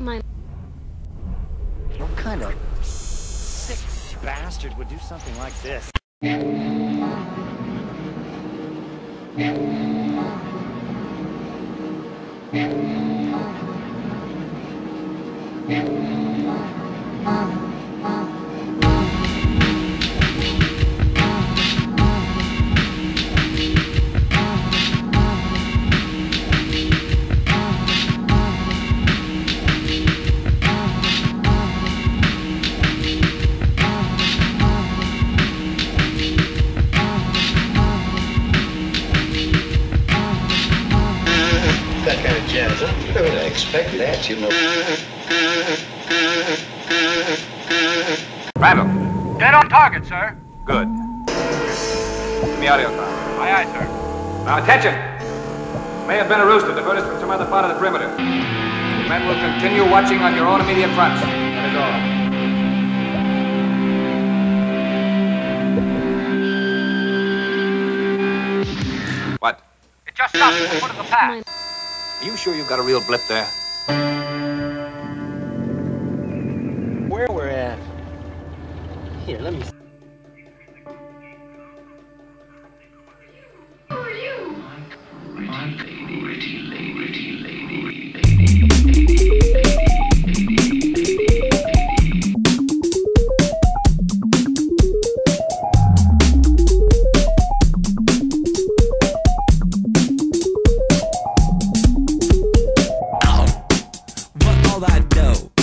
My What kind of sick bastard would do something like this? Kind of. I would expect that, you know. Randall. Dead on target, sir. Good. Give me audio time. Aye, aye, sir. Now attention! May have been a rooster diverted from some other part of the perimeter. The men will continue watching on your own immediate fronts. That is all. What? It just stopped at the foot of the path. My Are you sure you've got a real blip there? Where we're at? Here, let me. Who are you? My lady. all that dough.